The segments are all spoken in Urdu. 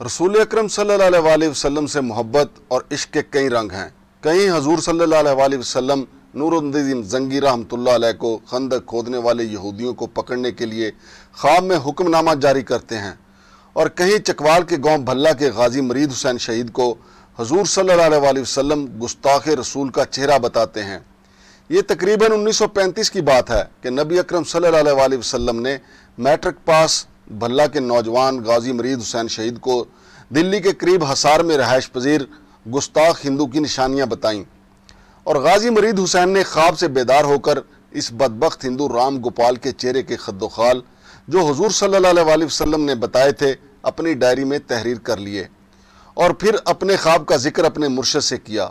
رسول اکرم صلی اللہ علیہ وسلم سے محبت اور عشق کے کئی رنگ ہیں۔ کہیں حضور صلی اللہ علیہ وسلم نور الدین زنگی رحمۃ اللہ علیہ کو خندق کھودنے والے یہودیوں کو پکڑنے کے لیے خواب میں حکم نامہ جاری کرتے ہیں اور کہیں چکوال کے گاؤں بھلا کے غازی مرید حسین شہید کو حضور صلی اللہ علیہ وسلم گستاخ رسول کا چہرہ بتاتے ہیں۔ یہ تقریباً انیس سو پینتیس کی بات ہے کہ نبی اکرم صلی اللہ علیہ وسلم نے میٹرک پاس بھلا کے نوجوان غازی مرید حسین شہید کو دلی کے قریب حسار میں رہائش پذیر گستاخ ہندو کی نشانیاں بتائیں اور غازی مرید حسین نے خواب سے بیدار ہو کر اس بدبخت ہندو رام گوپال کے چہرے کے خد و خال جو حضور صلی اللہ علیہ وسلم نے بتائے تھے اپنی ڈائری میں تحریر کر لیے اور پھر اپنے خواب کا ذکر اپنے مرشد سے کیا۔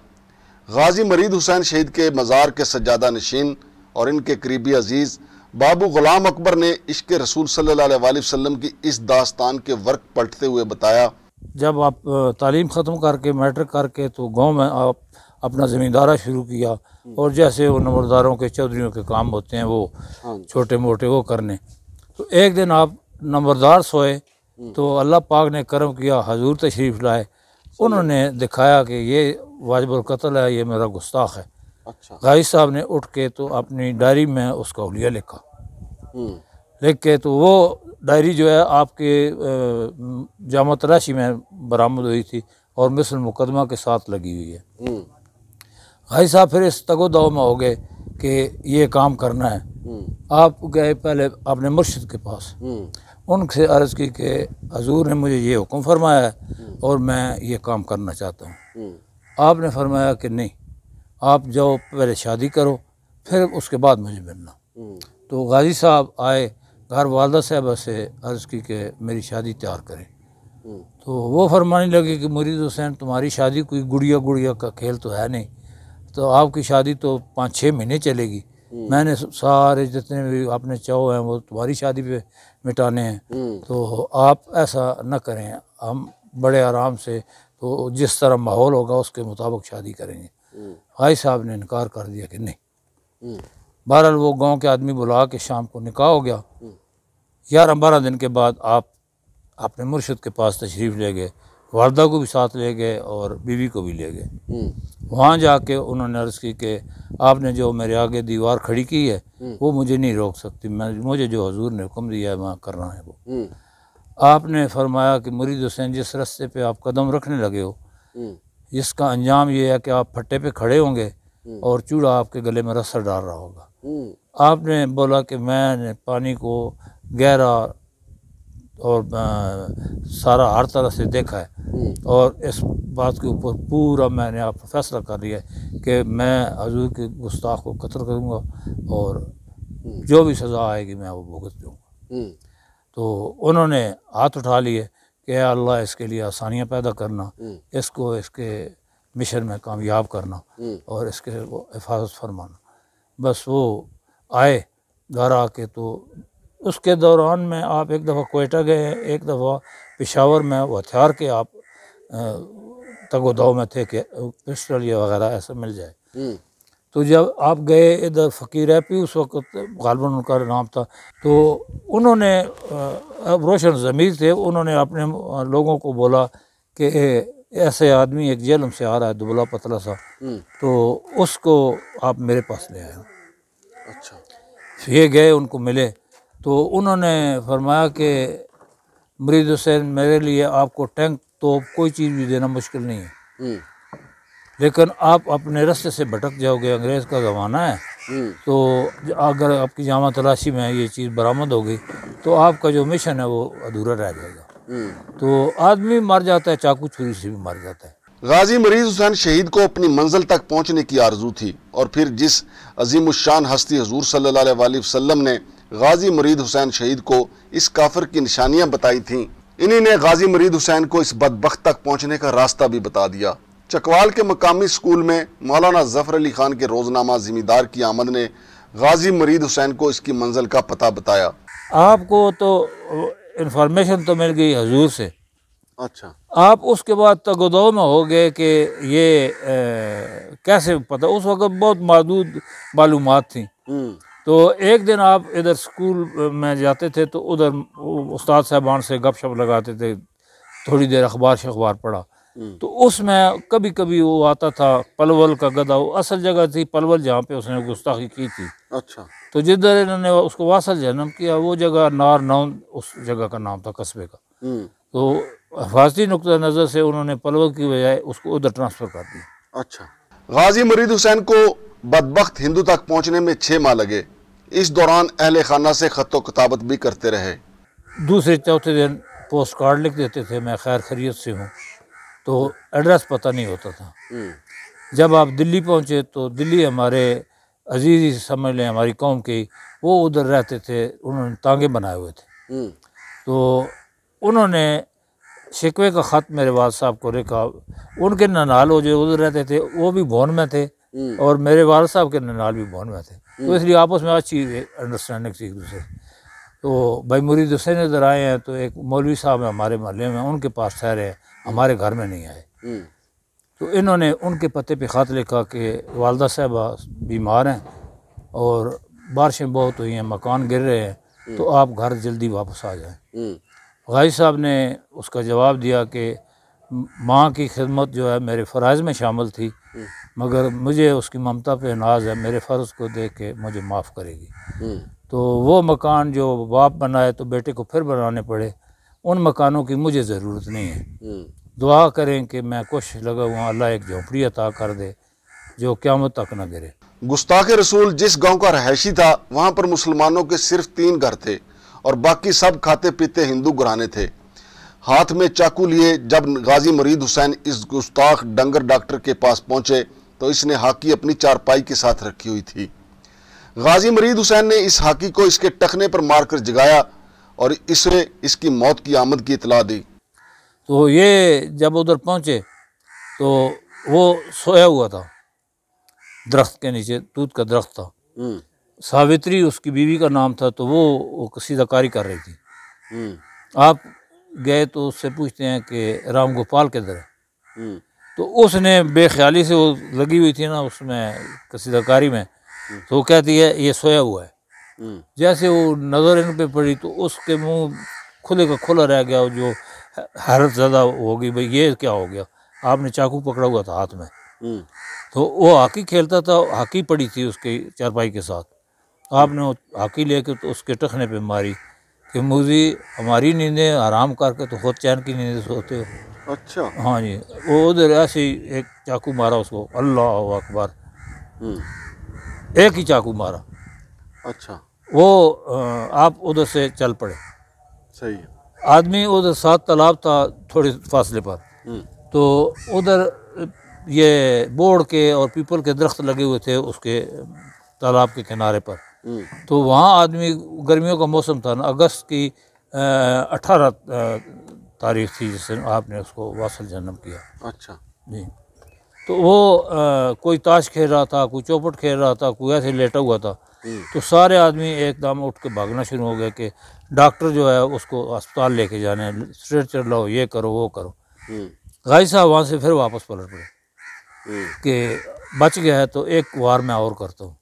غازی مرید حسین شہید کے مزار کے سجادہ نشین اور ان کے قریبی عزیز بابو غلام اکبر نے عشق رسول صلی اللہ علیہ وسلم کی اس داستان کے ورک پلٹتے ہوئے بتایا۔ جب آپ تعلیم ختم کر کے میٹرک کر کے تو گاؤں میں آپ اپنا زمیندارہ شروع کیا۔ اور جیسے وہ نمبرداروں کے چودھریوں کے کام ہوتے ہیں وہ چھوٹے موٹے وہ کرنے۔ تو ایک دن آپ نمبردار سوئے۔ تو اللہ پاک نے کرم کیا حضور تشریف لائے۔ انہوں نے دکھایا کہ یہ واجب القتل ہے یہ میرا گستاخ ہے۔ اچھا۔ غازی صاحب نے اٹھ کے تو اپنی ڈائری میں اس کا حلیہ لکھا۔ لکھ کے تو وہ ڈائری جو ہے آپ کے جامع تراشی میں برآمد ہوئی تھی اور مثل مقدمہ کے ساتھ لگی ہوئی ہے۔ غازی صاحب پھر اس تگ و دو میں ہو گئے کہ یہ کام کرنا ہے۔ آپ گئے پہلے اپنے مرشد کے پاس۔ ان سے عرض کی کہ حضور نے مجھے یہ حکم فرمایا ہے اور میں یہ کام کرنا چاہتا ہوں۔ آپ نے فرمایا کہ نہیں۔ آپ جاؤ، پہلے شادی کرو، پھر اس کے بعد مجھے ملنا۔ تو غازی صاحب آئے، گھر والدہ صاحبہ سے عرض کی کہ میری شادی تیار کریں۔ تو وہ فرمانے لگے کہ مرید حسین، تمہاری شادی کوئی گڑیا گڑیا کا کھیل تو ہے نہیں۔ تو آپ کی شادی تو پانچ چھ مہینے چلے گی۔ میں نے سارے جتنے بھی اپنے چاؤ ہیں، وہ تمہاری شادی پہ مٹانے ہیں۔ تو آپ ایسا نہ کریں، ہم بڑے آرام سے تو جس طرح ماحول ہوگا، اس کے مطابق شادی کریں گے۔ بھائی صاحب نے انکار کر دیا کہ نہیں۔ بہرحال وہ گاؤں کے آدمی بلا کے شام کو نکاح ہو گیا۔ گیارہ بارہ دن کے بعد آپ اپنے مرشد کے پاس تشریف لے گئے والدہ کو بھی ساتھ لے گئے اور بیوی کو بھی لے گئے۔ وہاں جا کے انہوں نے عرض کی کہ آپ نے جو میرے آگے دیوار کھڑی کی ہے وہ مجھے نہیں روک سکتی میں مجھے جو حضور نے حکم دیا ہے وہاں کرنا ہے وہ۔ آپ نے فرمایا کہ مرید حسین جس رستے پہ آپ قدم رکھنے لگے ہو جس کا انجام یہ ہے کہ آپ پھٹے پہ کھڑے ہوں گے اور چوڑا آپ کے گلے میں رسر ڈال رہا ہوگا۔ آپ نے بولا کہ میں نے پانی کو گہرا اور سارا ہر طرح سے دیکھا ہے۔ اور اس بات کے اوپر پورا میں نے آپ فیصلہ کر لیا ہے کہ میں حضور کے گستاخ کو قتل کروں گا اور جو بھی سزا آئے گی میں وہ بھگت دوں گا۔ تو انہوں نے ہاتھ اٹھا لیے۔ کہ اے اللہ اس کے لیے آسانیاں پیدا کرنا اس کو اس کے مشن میں کامیاب کرنا اور اس کے وہ حفاظت فرمانا۔ بس وہ آئے گھر آ کے تو اس کے دوران میں آپ ایک دفعہ کوئٹہ گئے ایک دفعہ پشاور میں وہ ہتھیار کے آپ تگ و دو میں تھے کہ پسٹل یا وغیرہ ایسا مل جائے۔ تو جب آپ گئے ادھر فقیر ایپی اس وقت غالباً ان کا نام تھا۔ تو انہوں نے روشن ضمیر تھے انہوں نے اپنے لوگوں کو بولا کہ ایسے آدمی ایک جیلم سے آ رہا ہے دبلا پتلا سا۔ تو اس کو آپ میرے پاس لے آئے۔ اچھا۔ یہ گئے ان کو ملے۔ تو انہوں نے فرمایا کہ مرید حسین میرے لیے آپ کو ٹینک تو کوئی چیز بھی دینا مشکل نہیں ہے۔ لیکن آپ اپنے رستے سے بھٹک جاؤ گے انگریز کا زمانہ ہے۔ تو اگر آپ کی جامع تلاشی میں یہ چیز برآمد ہو گئی تو آپ کا جو مشن ہے وہ ادھورا رہ جائے گا۔ تو آدمی مر جاتا ہے چاقو چھری سے بھی مر جاتا ہے۔ غازی مریض حسین شہید کو اپنی منزل تک پہنچنے کی آرزو تھی اور پھر جس عظیم الشان ہستی حضور صلی اللہ علیہ وسلم نے غازی مرید حسین شہید کو اس کافر کی نشانیاں بتائی تھیں انہی نے غازی مرید حسین کو اس بدبخت تک پہنچنے کا راستہ بھی بتا دیا۔ چکوال کے مقامی سکول میں مولانا ظفر علی خان کے روزنامہ زمیندار کی آمد نے غازی مرید حسین کو اس کی منزل کا پتہ بتایا۔ آپ کو تو انفارمیشن تو مل گئی حضور سے۔ اچھا۔ آپ اس کے بعد تگدو میں ہو گئے کہ یہ کیسے پتہ اس وقت بہت محدود معلومات تھیں۔ تو ایک دن آپ ادھر اسکول میں جاتے تھے تو ادھر استاد صاحبان سے گپ شپ لگاتے تھے تھوڑی دیر اخبار شخبار پڑھا۔ تو اس میں کبھی کبھی وہ آتا تھا پلول کا گدا وہ اصل جگہ تھی پلول جہاں پہ اس نے گستاخی کی تھی۔ اچھا۔ تو جدھر انہوں نے اس کو واصل جنم کیا وہ جگہ نار نون اس جگہ کا نام تھا قصبے کا۔ تو حفاظتی نقطہ نظر سے انہوں نے پلول کی بجائے اس کو ادھر ٹرانسفر کر دیا۔ اچھا۔ غازی مرید حسین کو بدبخت ہندو تک پہنچنے میں چھ ماہ لگے۔ اس دوران اہل خانہ سے خط و کتابت بھی کرتے رہے۔ دوسرے چوتھے دن پوسٹ کارڈ لکھ دیتے تھے میں خیر خیریت سے ہوں۔ تو ایڈریس پتہ نہیں ہوتا تھا۔ جب آپ دلی پہنچے تو دلی ہمارے عزیز ہی سمجھ لیں ہماری قوم کی وہ ادھر رہتے تھے انہوں نے تانگے بنائے ہوئے تھے۔ تو انہوں نے شکوے کا خط میرے والد صاحب کو لکھا ان کے ننال وہ جو ادھر رہتے تھے وہ بھی بھون میں تھے اور میرے والد صاحب کے ننال بھی بھون میں تھے۔ تو اس لیے آپس میں اچھی انڈرسٹینڈنگ تھی ایک دوسرے تو بھائی مرید حسین ادھر آئے ہیں تو ایک مولوی صاحب ہیں ہمارے محلے میں ان کے پاس ٹھہرے ہیں۔ ہمارے گھر میں نہیں آئے۔ تو انہوں نے ان کے پتے پہ خط لکھا کہ والدہ صاحبہ بیمار ہیں اور بارشیں بہت ہوئی ہیں مکان گر رہے ہیں تو آپ گھر جلدی واپس آ جائیں۔ غازی صاحب نے اس کا جواب دیا کہ ماں کی خدمت جو ہے میرے فرائض میں شامل تھی مگر مجھے اس کی ممتا پہ ناز ہے میرے فرض کو دیکھ کے مجھے معاف کرے گی۔ تو وہ مکان جو باپ بنائے تو بیٹے کو پھر بنانے پڑے۔ ان مکانوں کی مجھے ضرورت نہیں ہے۔ ہوں۔ دعا کریں کہ میں کوشش لگا ہوا اللہ ایک جھونپڑی عطا کر دے جو قیامت تک نہ گرے۔ گستاخ رسول جس گاؤں کا رہائشی تھا وہاں پر مسلمانوں کے صرف تین گھر تھے اور باقی سب کھاتے پیتے ہندو گرانے تھے۔ ہاتھ میں چاقو لیے جب غازی مرید حسین اس گستاخ ڈنگر ڈاکٹر کے پاس پہنچے تو اس نے ہاکی اپنی چارپائی کے ساتھ رکھی ہوئی تھی۔ غازی مرید حسین نے اس ہاکی کو اس کے ٹخنے پر مار کر جگایا اور اسے اس کی موت کی آمد کی اطلاع دی۔ تو یہ جب ادھر پہنچے تو وہ سویا ہوا تھا۔ درخت کے نیچے دودھ کا درخت تھا۔ ساوتری اس کی بیوی کا نام تھا تو وہ قصیدہ کاری کر رہی تھی۔ آپ گئے تو اس سے پوچھتے ہیں کہ رام گوپال کدھر ہے؟ تو اس نے بے خیالی سے وہ لگی ہوئی تھی نا اس میں قصیدہ کاری میں۔ تو وہ کہتی ہے یہ سویا ہوا ہے۔ جیسے وہ نظر ان پہ پڑی تو اس کے منہ کھلے کا کھلا رہ گیا جو حیرت زدہ ہو گئی بھائی یہ کیا ہو گیا؟ آپ نے چاقو پکڑا ہوا تھا ہاتھ میں۔ تو وہ ہاکی کھیلتا تھا ہاکی پڑی تھی اس کی چارپائی کے ساتھ۔ آپ نے ہاکی لے کے تو اس کے ٹخنے پہ ماری کہ مجھے ہماری نیندیں آرام کر کے تو خود چین کی نیندیں سوتے ہو۔ اچھا۔ ہاں جی وہ ادھر ایسے ہی ایک چاقو مارا اس کو اللہ اکبر۔ ایک ہی چاقو مارا۔ اچھا۔ وہ آپ ادھر سے چل پڑے۔ صحیح ہے۔ آدمی ادھر سات تالاب تھا تھوڑے فاصلے پر۔ تو ادھر یہ بوڑ کے اور پیپل کے درخت لگے ہوئے تھے اس کے تالاب کے کنارے پر۔ تو وہاں آدمی گرمیوں کا موسم تھا نا اگست کی اٹھارہ تاریخ تھی جس دن آپ نے اس کو واصل جنم کیا۔ اچھا۔ جی۔ تو وہ کوئی تاش کھیل رہا تھا کوئی چوپٹ کھیل رہا تھا کوئی ایسے لیٹا ہوا تھا۔ تو سارے آدمی ایک دم اٹھ کے بھاگنا شروع ہو گئے کہ ڈاکٹر جو ہے اس کو اسپتال لے کے جانے اسٹریٹ چل لاؤ یہ کرو وہ کرو۔ غازی صاحب وہاں سے پھر واپس پلٹ پڑے۔ کہ بچ گیا ہے تو ایک وار میں اور کرتا ہوں۔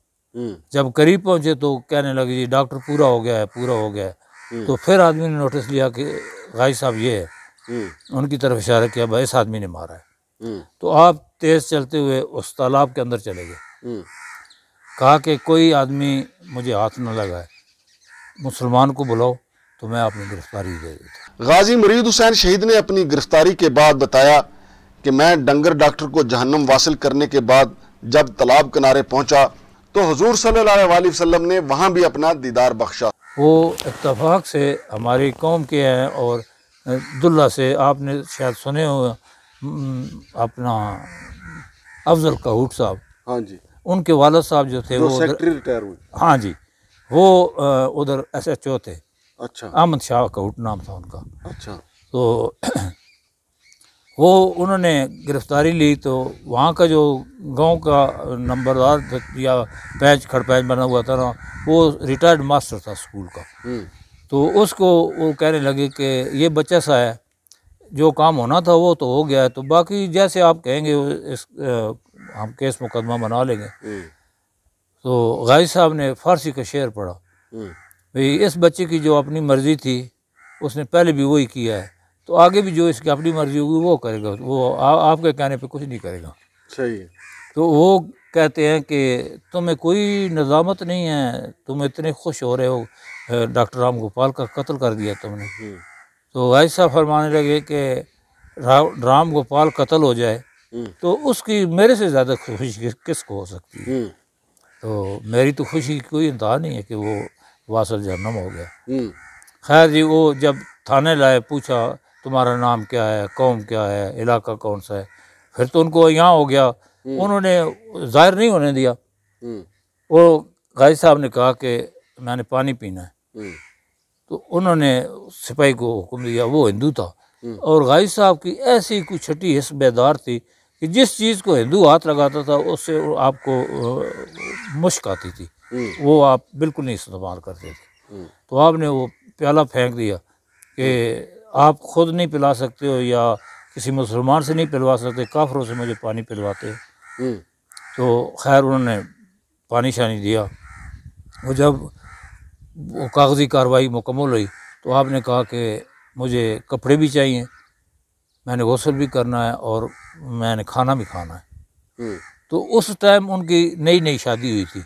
جب قریب پہنچے تو کہنے لگے جی ڈاکٹر پورا ہو گیا ہے پورا ہو گیا ہے۔ تو پھر آدمی نے نوٹس لیا کہ غازی صاحب یہ ہے۔ ان کی طرف اشارہ کیا بھائی اس آدمی نے مارا ہے۔ تو آپ تیز چلتے ہوئے اس تالاب کے اندر چلے گئے۔ کہا کہ کوئی آدمی مجھے ہاتھ نہ لگائے مسلمان کو بلاؤ تو میں اپنی گرفتاری دے دیتا غازی مرید حسین شہید نے اپنی گرفتاری کے بعد بتایا کہ میں ڈنگر ڈاکٹر کو جہنم واصل کرنے کے بعد جب تالاب کنارے پہنچا تو حضور صلی اللہ علیہ وسلم نے وہاں بھی اپنا دیدار بخشا۔ وہ اتفاق سے ہماری قوم کے ہیں اور عبداللہ سے آپ نے شاید سنے ہو م، اپنا افضل کہوٹ صاحب۔ ہاں جی۔ ان کے والد صاحب جو تھے وہ ریٹائر ہوئے۔ ہاں جی وہ ادھر ایس ایچ او تھے۔ اچھا۔ احمد شاہ کہوٹ نام تھا ان کا۔ اچھا۔ تو وہ انہوں نے گرفتاری لی تو وہاں کا جو گاؤں کا نمبردار یا پیچ کھڑ پیچ بنا ہوا تھا نا وہ ریٹائرڈ ماسٹر تھا اسکول کا۔ تو اس کو وہ کہنے لگے کہ یہ بچہ سا ہے جو کام ہونا تھا وہ تو ہو گیا ہے تو باقی جیسے آپ کہیں گے اس ہم کیس مقدمہ بنا لیں گے۔ تو غازی صاحب نے فارسی کا شعر پڑھا۔ بھئی اس بچے کی جو اپنی مرضی تھی اس نے پہلے بھی وہی کیا ہے۔ تو آگے بھی جو اس کی اپنی مرضی ہوگی وہ کرے گا۔ وہ آپ کے کہنے پہ کچھ نہیں کرے گا۔ صحیح تو وہ کہتے ہیں کہ تمہیں کوئی نظامت نہیں ہے تم اتنے خوش ہو رہے ہو۔ ڈاکٹر رام گوپال کا قتل کر دیا تم نے۔ تو ایسا فرمانے لگے کہ رام گوپال قتل ہو جائے۔ تو اس کی میرے سے زیادہ خوشی کس کو ہو سکتی ہے؟ تو میری تو خوشی کی کوئی انتہا نہیں ہے کہ وہ واصل جہنم ہو گیا۔ خیر جی وہ جب تھانے لائے پوچھا تمہارا نام کیا ہے قوم کیا ہے علاقہ کون سا ہے؟ پھر تو ان کو یہاں ہو گیا۔ انہوں نے ظاہر نہیں ہونے دیا۔ وہ غازی صاحب نے کہا کہ میں نے پانی پینا ہے۔ تو انہوں نے سپاہی کو حکم دیا وہ ہندو تھا۔ اور غازی صاحب کی ایسی کوئی چھٹی حص بیدار تھی کہ جس چیز کو ہندو ہاتھ لگاتا تھا اس سے آپ کو مشک آتی تھی۔ وہ آپ بالکل نہیں استعمال کرتے تھے۔ تو آپ نے وہ پیالہ پھینک دیا کہ آپ خود نہیں پلا سکتے ہو یا کسی مسلمان سے نہیں پلوا سکتے کافروں سے مجھے پانی پلواتے تو خیر انہوں نے پانی شانی دیا۔ وہ جب وہ کاغذی کاروائی مکمل ہوئی تو آپ نے کہا کہ مجھے کپڑے بھی چاہیے میں نے غسل بھی کرنا ہے اور میں نے کھانا بھی کھانا ہے۔ تو اس ٹائم ان کی نئی نئی شادی ہوئی تھی۔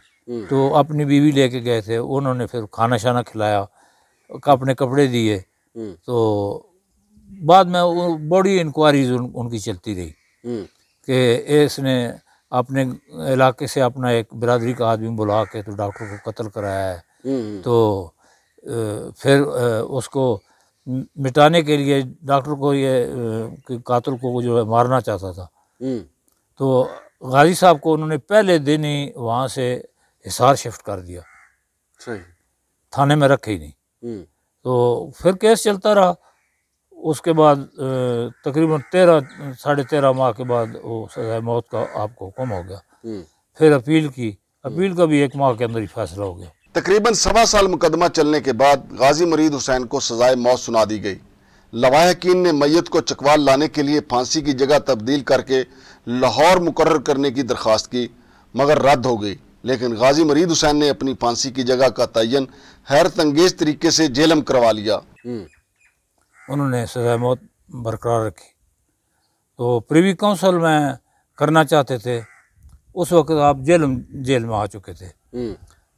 تو اپنی بیوی لے کے گئے تھے۔ انہوں نے پھر کھانا شانا کھلایا اپنے کپڑے دیے۔ تو بعد میں بڑی انکوائریز ان کی چلتی رہی۔ کہ اس نے اپنے علاقے سے اپنا ایک برادری کا آدمی بلا کے تو ڈاکٹر کو قتل کرایا ہے۔ تو پھر اس کو مٹانے کے لیے ڈاکٹر کو یہ قاتل کو جو ہے مارنا چاہتا تھا۔ تو غازی صاحب کو انہوں نے پہلے دن ہی وہاں سے حصار شفٹ کر دیا۔ تھانے میں رکھے ہی نہیں۔ تو پھر کیس چلتا رہا۔ اس کے بعد تقریباً تیرہ ساڑھے تیرہ ماہ کے بعد وہ سزائے موت کا آپ کو حکم ہو گیا۔ پھر اپیل کی۔ اپیل کا بھی ایک ماہ کے اندر ہی فیصلہ ہو گیا۔ تقریباً سوا سال مقدمہ چلنے کے بعد غازی مرید حسین کو سزائے موت سنا دی گئی۔ لواحقین نے میت کو چکوال لانے کے لیے پھانسی کی جگہ تبدیل کر کے لاہور مقرر کرنے کی درخواست کی مگر رد ہو گئی۔ لیکن غازی مرید حسین نے اپنی پھانسی کی جگہ کا تعین حیرت انگیز طریقے سے جیلم کروا لیا۔ انہوں نے سزائے موت برقرار رکھی۔ تو پریوی کونسل میں کرنا چاہتے تھے اس وقت آپ جیل جیل میں آ چکے تھے۔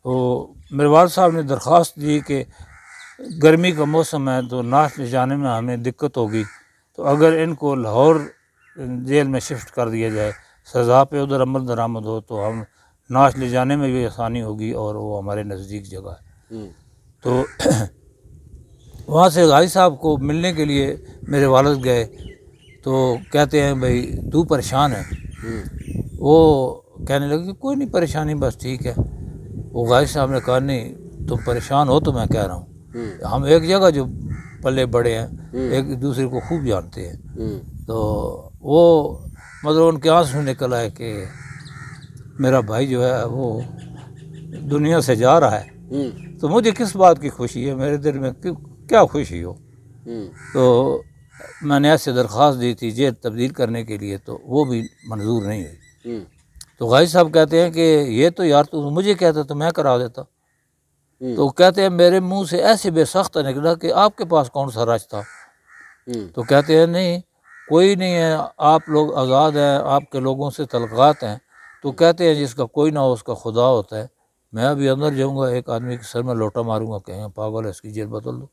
تو میرے والد صاحب نے درخواست دی کہ گرمی کا موسم ہے تو ناش لے جانے میں ہمیں دقت ہوگی۔ تو اگر ان کو لاہور جیل میں شفٹ کر دیا جائے سزا پہ ادھر عمل درآمد ہو تو ہم ناش لے جانے میں بھی آسانی ہوگی اور وہ ہمارے نزدیک جگہ ہے۔ تو وہاں سے غازی صاحب کو ملنے کے لیے میرے والد گئے۔ تو کہتے ہیں بھائی تو پریشان ہے۔ وہ کہنے لگے کہ کوئی نہیں پریشانی بس ٹھیک ہے۔ وہ غازی صاحب نے کہا نہیں تم پریشان ہو تو میں کہہ رہا ہوں. ہم ایک جگہ جو پلے بڑے ہیں ایک دوسرے کو خوب جانتے ہیں۔ تو وہ مطلب ان کے آنسو نکل آئے کہ میرا بھائی جو ہے وہ دنیا سے جا رہا ہے۔ تو مجھے کس بات کی خوشی ہے؟ میرے دل میں کیا خوشی ہو؟ تو میں نے ایسے درخواست دی تھی جیل تبدیل کرنے کے لیے تو وہ بھی منظور نہیں ہوئی۔ تو غازی صاحب کہتے ہیں کہ یہ تو یار تو مجھے کہتا تو میں کرا دیتا۔ تو کہتے ہیں میرے منہ سے ایسے بے سخت نکلا کہ آپ کے پاس کون سا رج تھا۔ تو کہتے ہیں نہیں کوئی نہیں ہے آپ لوگ آزاد ہیں آپ کے لوگوں سے تلقات ہیں۔ تو کہتے ہیں جس کا کوئی نہ ہو اس کا خدا ہوتا ہے۔ میں ابھی اندر جاؤں گا ایک آدمی کے سر میں لوٹا ماروں گا کہیں پاگل ہے اس کی جیل بدل دو۔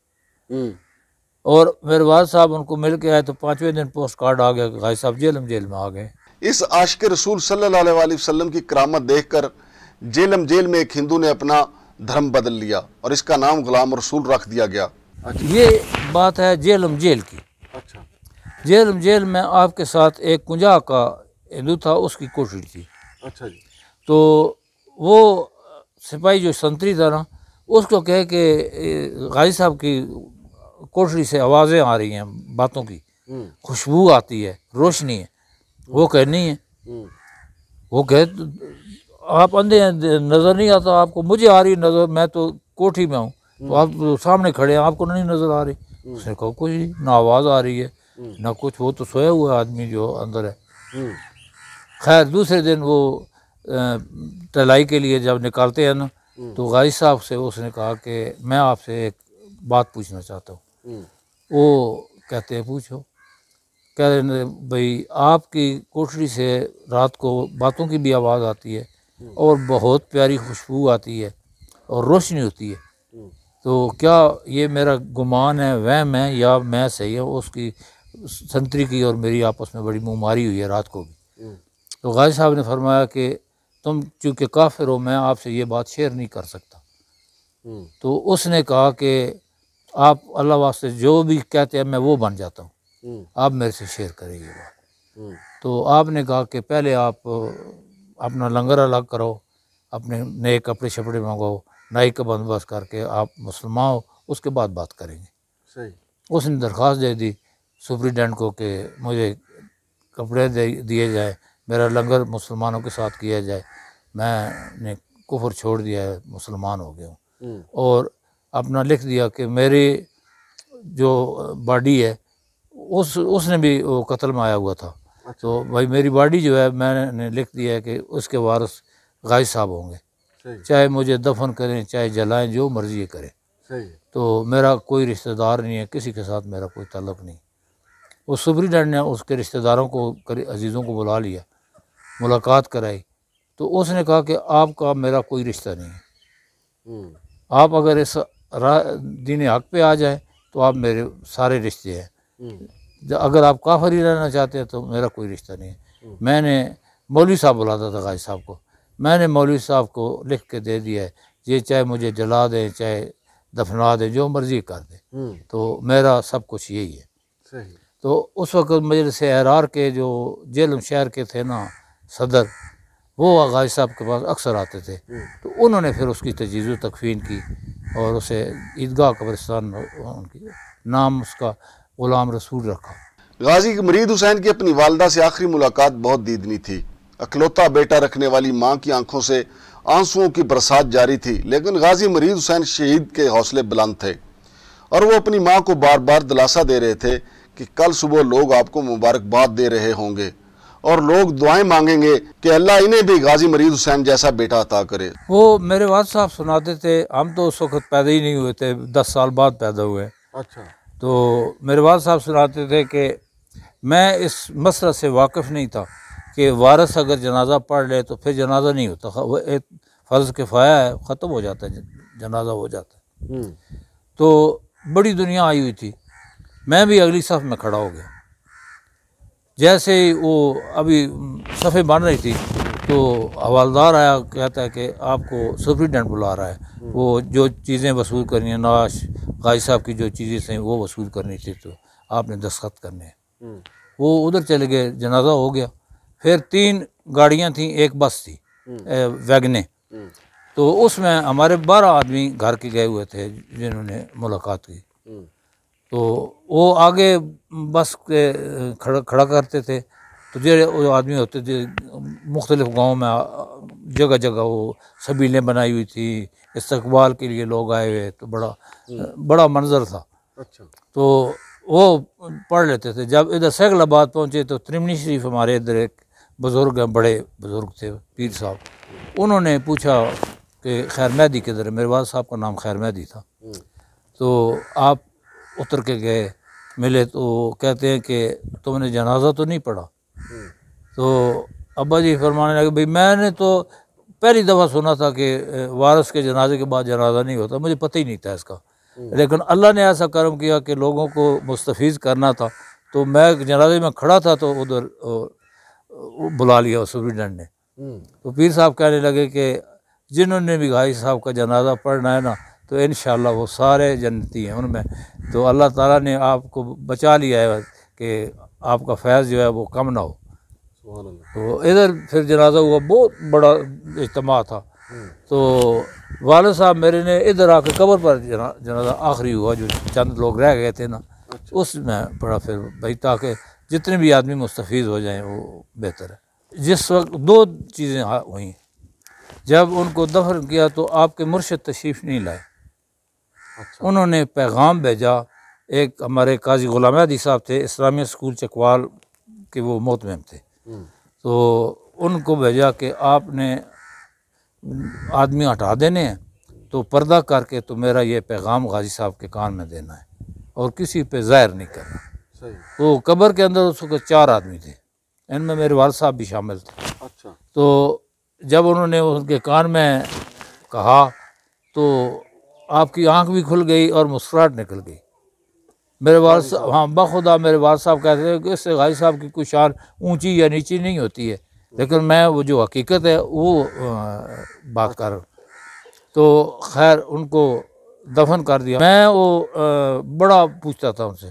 اور میرے والد صاحب ان کو مل کے آئے تو پانچویں دن پوسٹ کارڈ آ گیا کہ غازی صاحب جیلم جیل میں آ گئے۔ اس عاشق رسول صلی اللہ علیہ وسلم کی کرامت دیکھ کر جیلم جیل میں ایک ہندو نے اپنا دھرم بدل لیا اور اس کا نام غلام رسول رکھ دیا گیا۔ یہ بات ہے جیلم جیل کی۔ اچھا۔ جیلم جیل میں آپ کے ساتھ ایک کنجا کا ہندو تھا اس کی کوٹڑی تھی۔ اچھا جی۔ تو وہ سپاہی جو سنتری تھا نا اس کو کہے کہ غازی صاحب کی کوٹری سے آوازیں آ رہی ہیں باتوں کی۔ خوشبو آتی ہے روشنی ہے۔ وہ کہ نہیں ہے وہ کہ آپ اندھے ہیں نظر نہیں آتا آپ کو۔ مجھے آ رہی نظر میں تو کوٹھی میں ہوں۔ تو آپ سامنے کھڑے ہیں آپ کو نہیں نظر آ رہی۔ اس نے کہا کچھ نہ آواز آ رہی ہے نہ کچھ۔ وہ تو سویا ہوا آدمی جو اندر ہے۔ خیر دوسرے دن وہ ٹلائی کے لیے جب نکالتے ہیں نا تو غازی صاحب سے اس نے کہا کہ میں آپ سے ایک بات پوچھنا چاہتا ہوں۔ وہ کہتے ہیں پوچھو۔ کہہ رہے بھائی آپ کی کوٹری سے رات کو باتوں کی بھی آواز آتی ہے اور بہت پیاری خوشبو آتی ہے اور روشنی ہوتی ہے۔ تو کیا یہ میرا گمان ہے، وہم ہے یا میں صحیح ہوں؟ اس کی سنتری کی اور میری آپس میں بڑی ماری ہوئی ہے رات کو بھی۔ تو غازی صاحب نے فرمایا کہ تم چونکہ کافر ہو، میں آپ سے یہ بات شیئر نہیں کر سکتا۔ تو اس نے کہا کہ آپ اللہ واسطے جو بھی کہتے ہیں میں وہ بن جاتا ہوں۔ آپ میرے سے شیئر کریں یہ بات۔ تو آپ نے کہا کہ پہلے آپ اپنا لنگر الگ کرو اپنے نئے کپڑے شپڑے منگواؤ نائی کا بندوبست کر کے آپ مسلمان ہو اس کے بعد بات کریں گے۔ اس نے درخواست دے دی سپریڈینٹ کو کہ مجھے کپڑے دیے جائے میرا لنگر مسلمانوں کے ساتھ کیا جائے۔ میں نے کفر چھوڑ دیا ہے مسلمان ہو گیا ہوں۔ اور اپنا لکھ دیا کہ میری جو باڈی ہے اس اس نے بھی وہ قتل میں آیا ہوا تھا۔ تو بھائی میری باڈی جو ہے میں نے لکھ دیا ہے کہ اس کے وارث غازی صاحب ہوں گے۔ چاہے مجھے دفن کریں چاہے جلائیں جو مرضی کریں۔ تو میرا کوئی رشتہ دار نہیں ہے کسی کے ساتھ میرا کوئی تعلق نہیں۔ وہ سپریڈنٹ نے اس کے رشتہ داروں کو عزیزوں کو بلا لیا ملاقات کرائی۔ تو اس نے کہا کہ آپ کا میرا کوئی رشتہ نہیں ہے۔ آپ اگر اس دین حق پہ آ جائیں تو آپ میرے سارے رشتے ہیں۔ اگر آپ کافر ہی رہنا چاہتے ہیں تو میرا کوئی رشتہ نہیں ہے۔ میں نے مولوی صاحب بلاتا تھا غازی صاحب کو۔ میں نے مولوی صاحب کو لکھ کے دے دیا ہے یہ چاہے مجھے جلا دیں چاہے دفنا دیں جو مرضی کر دیں۔ تو میرا سب کچھ یہی ہے۔ تو اس وقت مجلس احرار کے جو جیلم شہر کے تھے نا صدر وہ غازی صاحب کے پاس اکثر آتے تھے۔ تو انہوں نے پھر اس کی تجیز و تکفین کی اور اسے عیدگاہ قبرستان میں ان کی نام اس کا غلام رسول رکھا۔ غازی مرید حسین کی اپنی والدہ سے آخری ملاقات بہت دیدنی تھی۔ اکلوتا بیٹا رکھنے والی ماں کی آنکھوں سے آنسوؤں کی برسات جاری تھی لیکن غازی مرید حسین شہید کے حوصلے بلند تھے۔ اور وہ اپنی ماں کو بار بار دلاسا دے رہے تھے کہ کل صبح لوگ آپ کو مبارکباد دے رہے ہوں گے۔ اور لوگ دعائیں مانگیں گے کہ اللہ انہیں بھی غازی مرید حسین جیسا بیٹا عطا کرے۔ وہ میرے والد صاحب سناتے تھے ہم تو اس وقت پیدا ہی نہیں ہوئے تھے دس سال بعد پیدا ہوئے۔ اچھا۔ تو میرے والد صاحب سناتے تھے کہ میں اس مسئلہ سے واقف نہیں تھا کہ وارث اگر جنازہ پڑھ لے تو پھر جنازہ نہیں ہوتا وہ ایک فرض کفایا ہے ختم ہو جاتا ہے جنازہ ہو جاتا ہے۔ تو بڑی دنیا آئی ہوئی تھی۔ میں بھی اگلی صف میں کھڑا ہو گیا۔ جیسے ہی وہ ابھی صفحے بن رہی تھی تو حوالدار آیا کہتا ہے کہ آپ کو سپریڈنٹ بلا رہا ہے۔ وہ جو چیزیں وصول کرنی ہیں نواز غازی صاحب کی جو چیزیں تھیں وہ وصول کرنی تھی تو آپ نے دستخط کرنے ہیں۔ وہ ادھر چلے گئے جنازہ ہو گیا۔ پھر تین گاڑیاں تھیں ایک بس تھی ویگنے تو اس میں ہمارے بارہ آدمی گھر کے گئے ہوئے تھے جنہوں نے ملاقات کی۔ تو وہ آگے بس کے کھڑا کرتے تھے۔ تو جو آدمی ہوتے تھے مختلف گاؤں میں جگہ جگہ وہ سبیلیں بنائی ہوئی تھی استقبال کے لیے لوگ آئے ہوئے تو بڑا بڑا منظر تھا۔ اچھا۔ تو وہ پڑھ لیتے تھے۔ جب ادھر سیکل آباد پہنچے تو ترمنی شریف ہمارے ادھر ایک بزرگ ہیں بڑے بزرگ تھے پیر صاحب۔ انہوں نے پوچھا کہ خیر مہدی کدھر ہے میرے والد صاحب کا نام خیر مہدی تھا۔ تو آپ اتر کے گئے ملے تو کہتے ہیں کہ تم نے جنازہ تو نہیں پڑھا؟ تو ابا جی فرمانے لگے بھائی میں نے تو پہلی دفعہ سنا تھا کہ وارث کے جنازے کے بعد جنازہ نہیں ہوتا مجھے پتہ ہی نہیں تھا اس کا۔ لیکن اللہ نے ایسا کرم کیا کہ لوگوں کو مستفیض کرنا تھا۔ تو میں جنازے میں کھڑا تھا تو ادھر بلا لیا سپریڈنٹ نے۔ تو پیر صاحب کہنے لگے کہ جنہوں نے بھی گھائی صاحب کا جنازہ پڑھنا ہے نا تو انشاءاللہ وہ سارے جنتی ہیں ان میں۔ تو اللہ تعالیٰ نے آپ کو بچا لیا ہے کہ آپ کا فیض جو ہے وہ کم نہ ہو۔ تو ادھر پھر جنازہ ہوا بہت بڑا اجتماع تھا۔ تو والد صاحب میرے نے ادھر آ کے قبر پر جنازہ آخری ہوا جو چند لوگ رہ گئے تھے نا اچھا۔ اس میں پڑا پھر بھائی تاکہ جتنے بھی آدمی مستفیض ہو جائیں وہ بہتر ہے۔ جس وقت دو چیزیں ہوئیں۔ جب ان کو دفن کیا تو آپ کے مرشد تشریف نہیں لائے۔ اچھا۔ انہوں نے پیغام بھیجا ایک ہمارے قاضی غلام عدی صاحب تھے اسلامیہ اسکول چکوال کے وہ محتمم تھے۔ تو ان کو بھیجا کہ آپ نے آدمی ہٹا دینے ہیں تو پردہ کر کے تو میرا یہ پیغام غازی صاحب کے کان میں دینا ہے اور کسی پہ ظاہر نہیں کرنا۔ صحیح۔ تو قبر کے اندر اس وقت چار آدمی تھے ان میں میرے والد صاحب بھی شامل تھے۔ اچھا۔ تو جب انہوں نے ان کے کان میں کہا تو آپ کی آنکھ بھی کھل گئی اور مسکراہٹ نکل گئی۔ میرے والد صاحب ہاں بخدا میرے والد صاحب کہتے ہیں کہ اس سے غازی صاحب کی کوئی شان اونچی یا نیچی نہیں ہوتی ہے۔ لیکن میں وہ جو حقیقت ہے وہ بات کر رہا ہوں۔ تو خیر ان کو دفن کر دیا۔ میں وہ بڑا پوچھتا تھا ان سے۔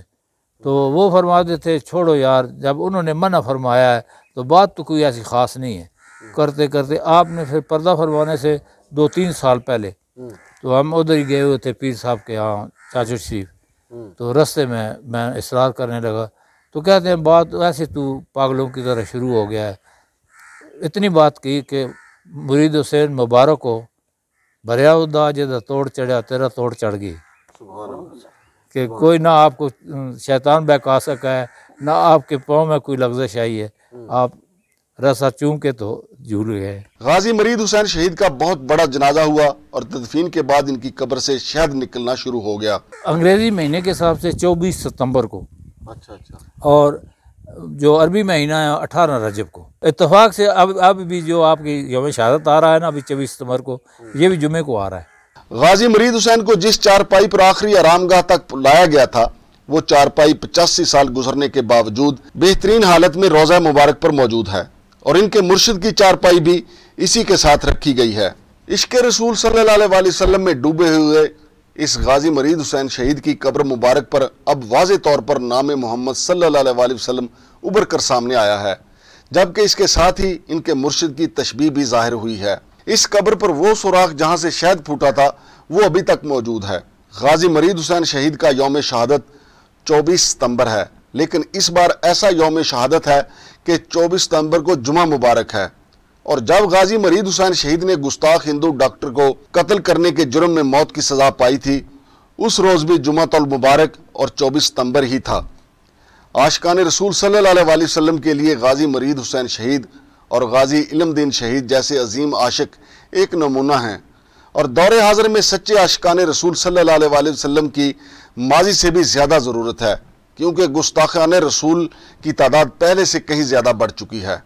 تو وہ فرماتے تھے چھوڑو یار جب انہوں نے منع فرمایا ہے تو بات تو کوئی ایسی خاص نہیں ہے۔ کرتے کرتے آپ نے پھر پردہ فرمانے سے دو تین سال پہلے۔ تو ہم ادھر ہی گئے ہوئے تھے پیر صاحب کے یہاں چاچو شریف۔ تو رستے میں میں اصرار کرنے لگا۔ تو کہتے ہیں، بات ایسے تو پاگلوں کی طرح شروع ہو گیا ہے۔ اتنی بات کی کہ مرید حسین مبارک کو بھریا ادا جدا توڑ چڑھیا، تیرا توڑ چڑھ گئی۔ کہ کوئی نہ آپ کو شیطان بہکا سکا ہے، نہ آپ کے پاؤں میں کوئی لغزش آئی ہے۔ آپ رسا چوم کے تو جھول گئے غازی مرید حسین شہید کا بہت بڑا جنازہ ہوا اور تدفین کے بعد ان کی قبر سے شہد نکلنا شروع ہو گیا۔ انگریزی مہینے کے حساب سے چوبیس ستمبر کو۔ اچھا اچھا۔ اور جو عربی مہینہ ہے اٹھارہ رجب کو۔ اتفاق سے اب اب بھی جو آپ کی یوم شہادت آ رہا ہے نا ابھی چوبیس ستمبر کو یہ بھی جمعے کو آ رہا ہے۔ غازی مرید حسین کو جس چارپائی پر آخری آرام گاہ تک لایا گیا تھا وہ چارپائی پچاسی سال گزرنے کے باوجود بہترین حالت میں روزہ مبارک پر موجود ہے۔ اور ان کے مرشد کی چارپائی بھی اسی کے ساتھ رکھی گئی ہے۔ عشق رسول صلی اللہ علیہ وآلہ وسلم میں ڈوبے ہوئے اس غازی مرید حسین شہید کی قبر مبارک پر اب واضح طور پر نام محمد صلی اللہ علیہ وآلہ وسلم ابھر کر سامنے آیا ہے، جبکہ اس کے ساتھ ہی ان کے مرشد کی تشبیح بھی ظاہر ہوئی ہے۔ اس قبر پر وہ سوراخ جہاں سے شہد پھوٹا تھا، وہ ابھی تک موجود ہے۔ غازی مرید حسین شہید کا یوم شہادت چوبیس ستمبر ہے، لیکن اس بار ایسا یوم شہادت ہے کہ چوبیس ستمبر کو جمعہ مبارک ہے اور جب غازی مرید حسین شہید نے گستاخ ہندو ڈاکٹر کو قتل کرنے کے جرم میں موت کی سزا پائی تھی، اس روز بھی جمعہ المبارک اور چوبیس ستمبر ہی تھا۔ عاشقان رسول صلی اللہ علیہ وآلہ وسلم کے لیے غازی مرید حسین شہید اور غازی علم دین شہید جیسے عظیم عاشق ایک نمونہ ہیں۔ اور دور حاضر میں سچے عاشقان رسول صلی اللہ علیہ وآلہ وسلم کی ماضی سے بھی زیادہ ضرورت ہے۔ کیونکہ گستاخان رسول کی تعداد پہلے سے کہیں زیادہ بڑھ چکی ہے۔